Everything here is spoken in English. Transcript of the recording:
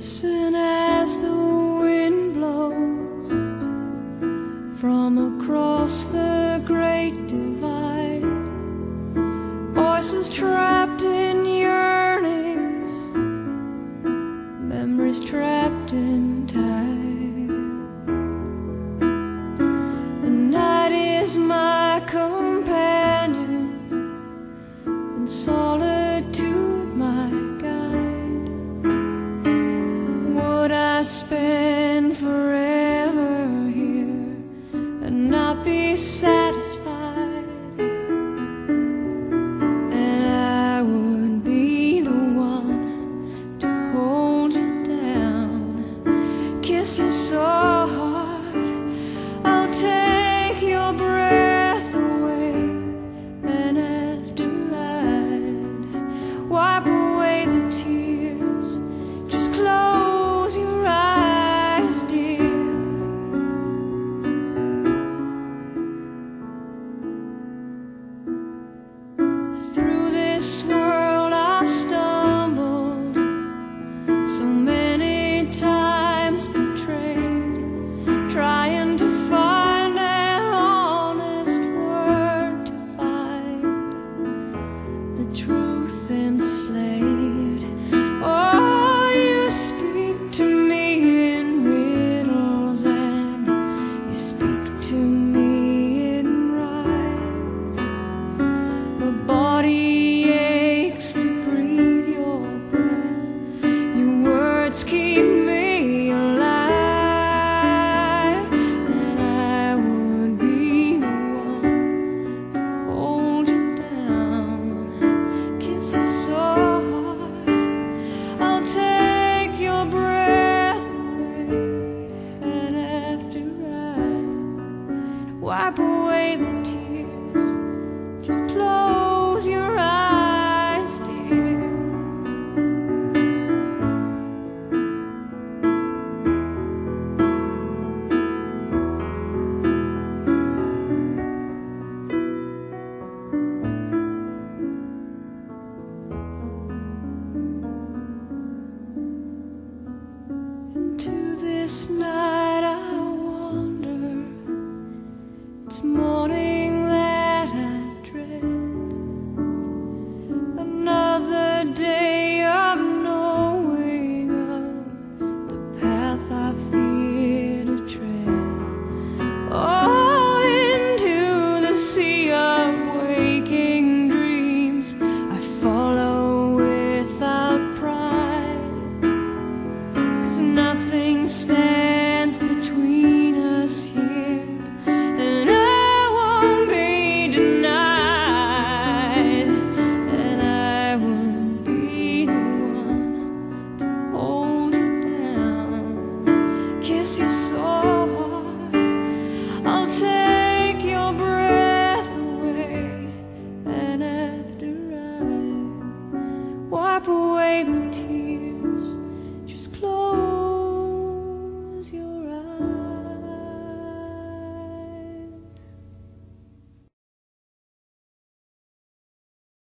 Listen as the wind blows from across the great divide. Voices trapped in yearning, memories trapped in time. The night is my coat. sempre. this up, waiting